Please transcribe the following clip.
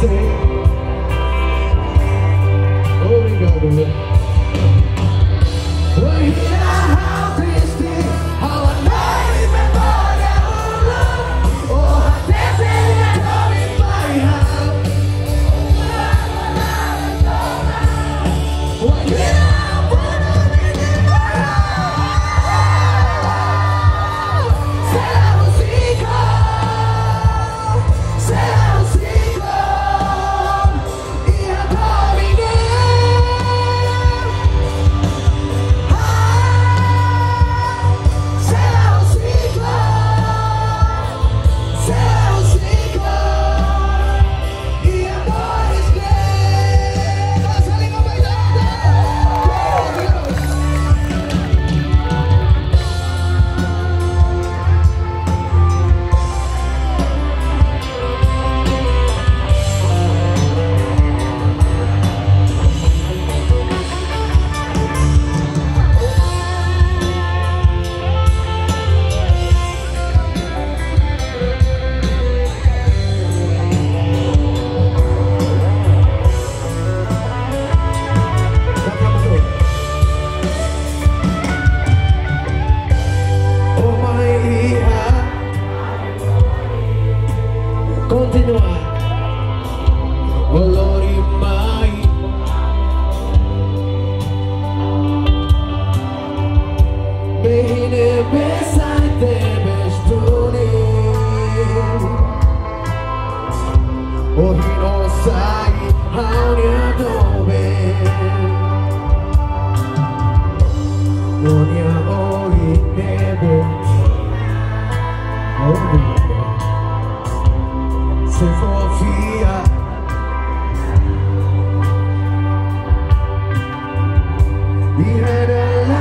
Holy God, continuar. Valori mai. Behine beside bestuni. Ohino sai haunia dobe. Ohnia oi nebo. Oh. día. Y veré